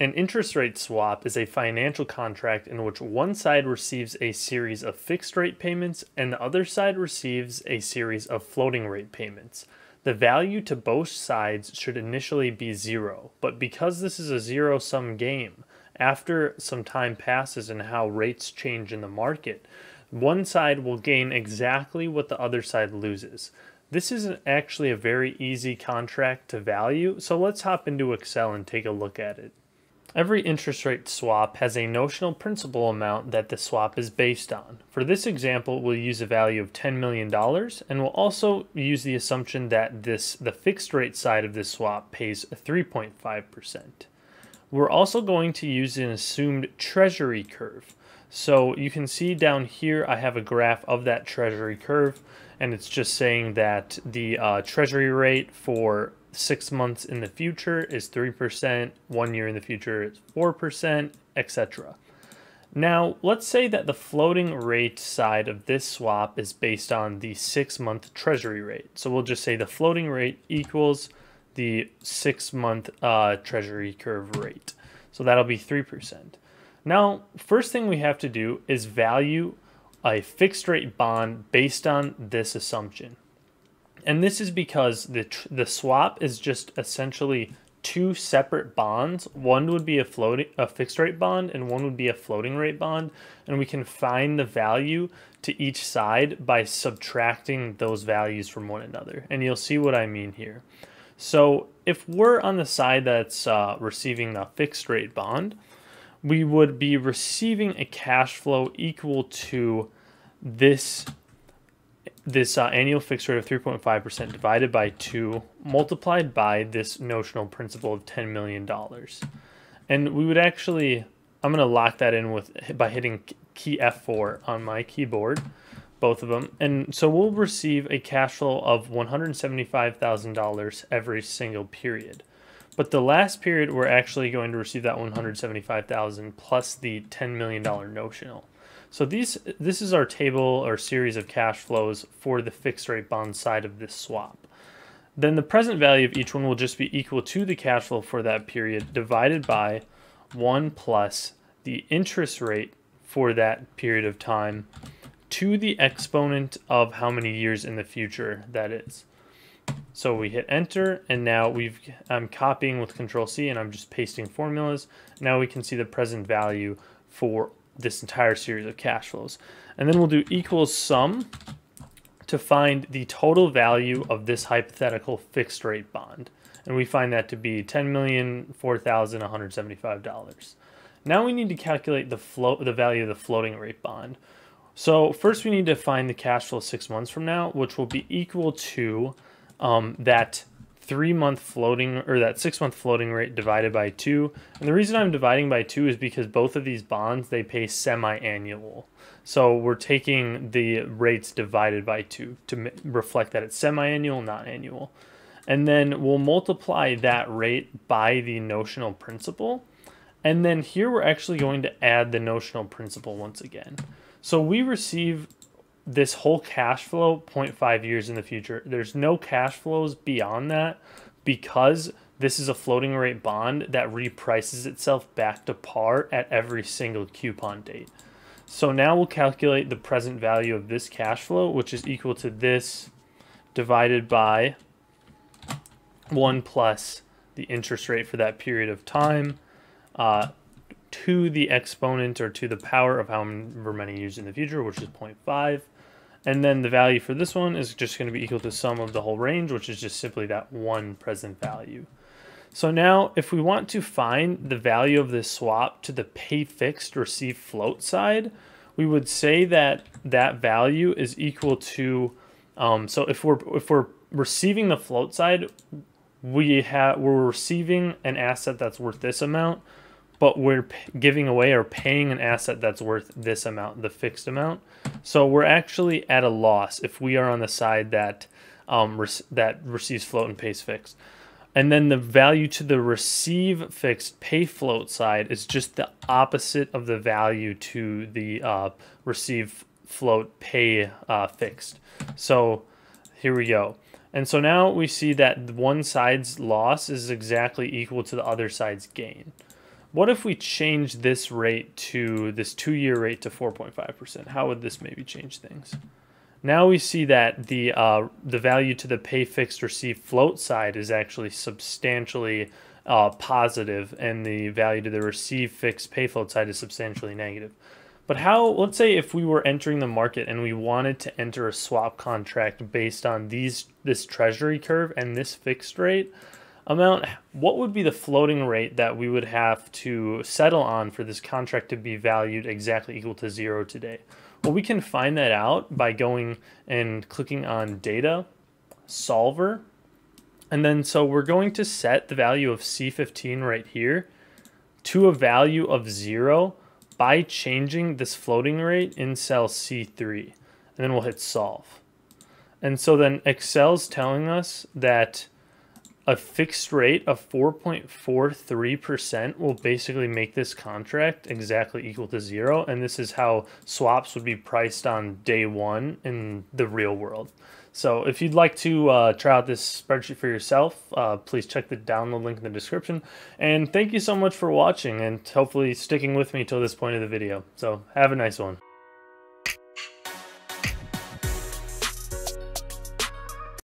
An interest rate swap is a financial contract in which one side receives a series of fixed rate payments and the other side receives a series of floating rate payments. The value to both sides should initially be zero, but because this is a zero sum game, after some time passes and how rates change in the market, one side will gain exactly what the other side loses. This isn't actually a very easy contract to value, so let's hop into Excel and take a look at it. Every interest rate swap has a notional principal amount that the swap is based on. For this example, we'll use a value of $10 million and we'll also use the assumption that this the fixed rate side of this swap pays 3.5%. We're also going to use an assumed treasury curve. So you can see down here I have a graph of that treasury curve and it's just saying that the uh, treasury rate for six months in the future is 3%, one year in the future is 4%, etc. Now, let's say that the floating rate side of this swap is based on the six month treasury rate. So we'll just say the floating rate equals the six month uh, treasury curve rate. So that'll be 3%. Now, first thing we have to do is value a fixed rate bond based on this assumption. And this is because the the swap is just essentially two separate bonds. One would be a floating a fixed rate bond and one would be a floating rate bond, and we can find the value to each side by subtracting those values from one another. And you'll see what I mean here. So if we're on the side that's uh, receiving the fixed rate bond, we would be receiving a cash flow equal to this this uh, annual fixed rate of 3.5% divided by 2 multiplied by this notional principal of $10 million. And we would actually, I'm going to lock that in with by hitting key F4 on my keyboard, both of them. And so we'll receive a cash flow of $175,000 every single period. But the last period, we're actually going to receive that 175,000 plus the $10 million notional. So these this is our table or series of cash flows for the fixed rate bond side of this swap. Then the present value of each one will just be equal to the cash flow for that period divided by 1 plus the interest rate for that period of time to the exponent of how many years in the future that is. So we hit enter and now we've I'm copying with control C and I'm just pasting formulas. Now we can see the present value for this entire series of cash flows. And then we'll do equals sum to find the total value of this hypothetical fixed rate bond. And we find that to be $10,004,175. Now we need to calculate the float, the value of the floating rate bond. So first we need to find the cash flow six months from now, which will be equal to um, that three month floating or that six month floating rate divided by two. And the reason I'm dividing by two is because both of these bonds they pay semi-annual. So we're taking the rates divided by two to reflect that it's semi-annual, not annual. And then we'll multiply that rate by the notional principal. And then here we're actually going to add the notional principal once again. So we receive this whole cash flow 0.5 years in the future. There's no cash flows beyond that because this is a floating rate bond that reprices itself back to par at every single coupon date. So now we'll calculate the present value of this cash flow, which is equal to this divided by 1 plus the interest rate for that period of time uh, to the exponent or to the power of however many years in the future, which is 0.5. And then the value for this one is just going to be equal to sum of the whole range, which is just simply that one present value. So now if we want to find the value of this swap to the pay fixed receive float side, we would say that that value is equal to, um, so if we're, if we're receiving the float side, we have, we're receiving an asset that's worth this amount, but we're giving away or paying an asset that's worth this amount, the fixed amount. So we're actually at a loss if we are on the side that um, that receives float and pays fixed. And then the value to the receive fixed pay float side is just the opposite of the value to the uh, receive float pay uh, fixed. So here we go. And so now we see that one side's loss is exactly equal to the other side's gain. What if we change this rate to this two-year rate to 4.5%? How would this maybe change things? Now we see that the uh, the value to the pay fixed receive float side is actually substantially uh, positive, and the value to the receive fixed pay float side is substantially negative. But how, let's say if we were entering the market and we wanted to enter a swap contract based on these this treasury curve and this fixed rate amount, what would be the floating rate that we would have to settle on for this contract to be valued exactly equal to zero today? Well, we can find that out by going and clicking on data, solver, and then so we're going to set the value of C15 right here to a value of zero by changing this floating rate in cell C3. And then we'll hit solve. And so then Excel's telling us that a fixed rate of 4.43% will basically make this contract exactly equal to zero. And this is how swaps would be priced on day one in the real world. So if you'd like to uh, try out this spreadsheet for yourself, uh, please check the download link in the description. And thank you so much for watching and hopefully sticking with me till this point of the video. So have a nice one.